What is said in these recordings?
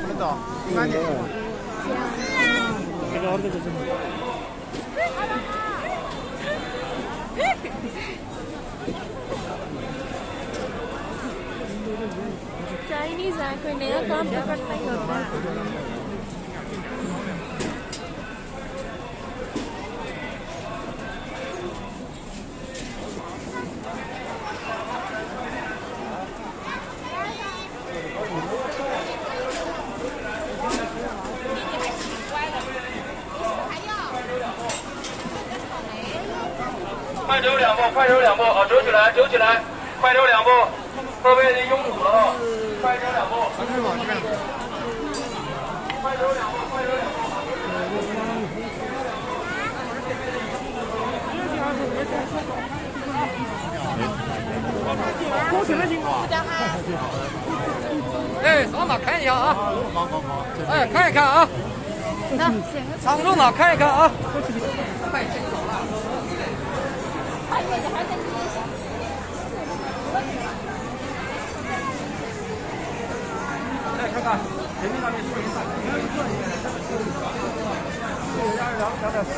부른다. 시간이. 내가 नया काम पकड़ना ही होता है 快走两步，快走两步，啊，走起来，走起来，快走两步，后背已经拥堵了啊，快走两步，快走两步，快走两步。”哎，扫码看一下啊！哎，看一看啊！常驻码看一看啊！再看看前面那边是没上，两两两点四。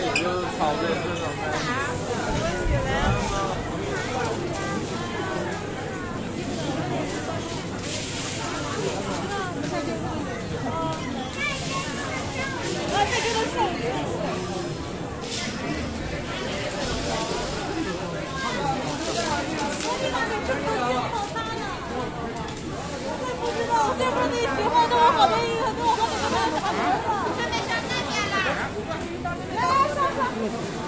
也就是炒的这种。这不是你喜欢的，我好多音乐跟我好几个朋友还没上那边了。来上上。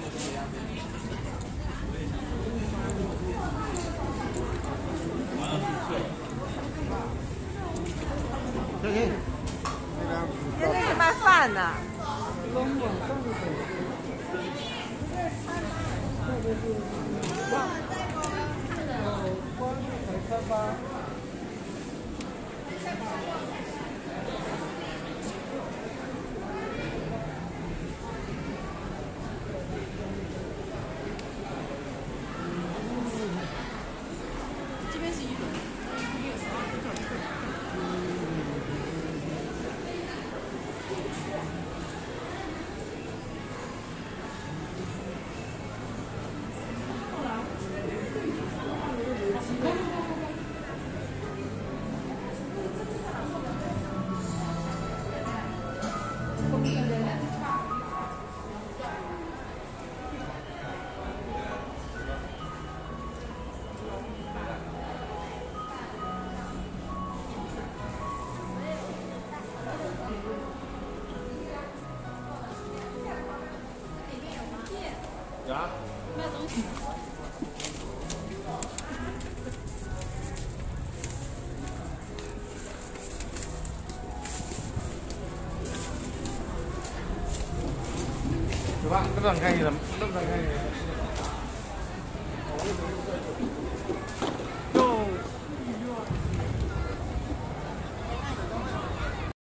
现在是卖饭的。vâng rất là hay lắm. Rất là hay